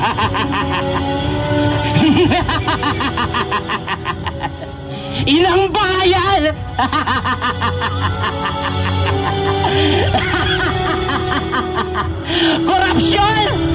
Inang bayan! Korupsyon!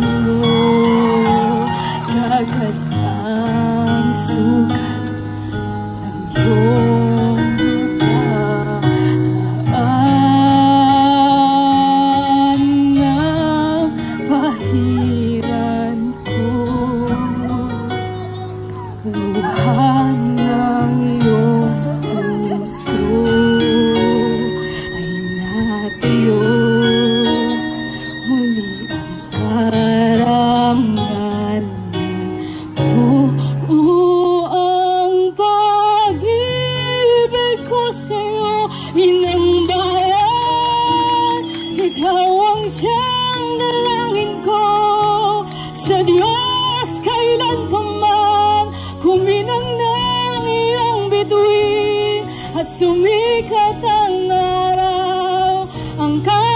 you. Sa'yo Inang bayan. Ikaw ang siyang dalangin ko. Sa Diyos kailan pa man Kuminang ng iyong bituin. At sumikat ang araw Ang kalayaan